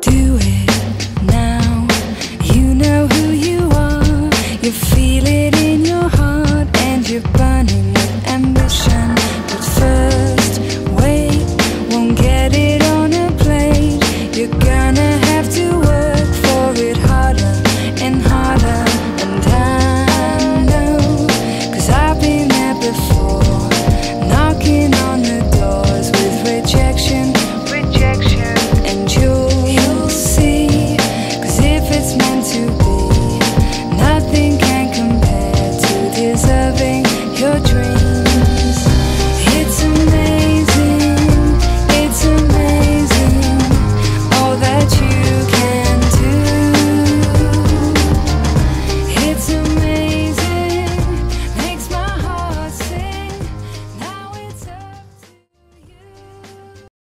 do it.